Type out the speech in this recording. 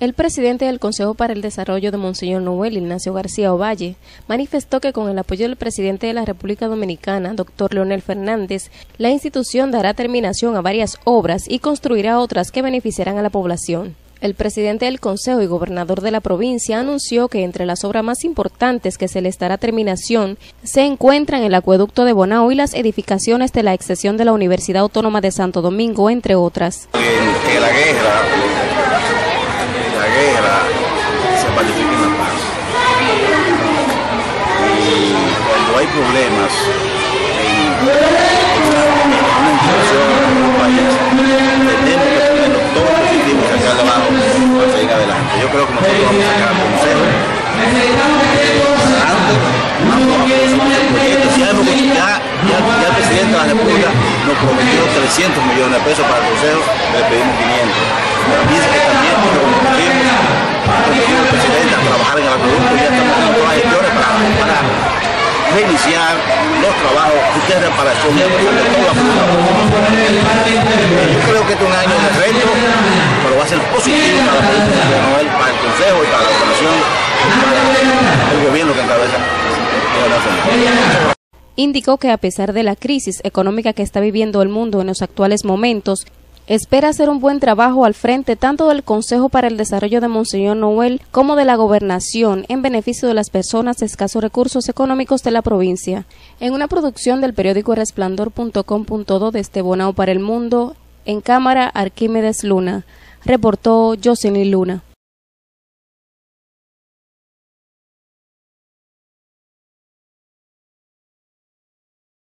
El presidente del Consejo para el Desarrollo de Monseñor Noel, Ignacio García Ovalle, manifestó que con el apoyo del presidente de la República Dominicana, doctor Leonel Fernández, la institución dará terminación a varias obras y construirá otras que beneficiarán a la población. El presidente del Consejo y gobernador de la provincia anunció que entre las obras más importantes que se les dará terminación se encuentran el acueducto de Bonao y las edificaciones de la excesión de la Universidad Autónoma de Santo Domingo, entre otras. La guerra guerra se pacifica en la paz. Y cuando hay problemas en, una institución, en un país, tenemos que ponerlo todo positivo y sacarlo abajo para seguir adelante. Yo creo que nosotros vamos a sacar consejo ya, ya, el presidente de la República nos prometió 300 millones de pesos para el consejo, le pedimos 500. También que también en el acueducto y ya estamos haciendo las gestiones para, para reiniciar los trabajos de reparación de toda Yo creo que este es un año de reto, pero va a ser positivo para la para el Consejo y para la gobernación, para el gobierno que encabeza. Indicó que a pesar de la crisis económica que está viviendo el mundo en los actuales momentos, espera hacer un buen trabajo al frente tanto del Consejo para el Desarrollo de Monseñor Noel como de la Gobernación en beneficio de las personas de escasos recursos económicos de la provincia. En una producción del periódico resplandor.com.do desde Bonao para el Mundo, en cámara Arquímedes Luna, reportó Jocelyn Luna.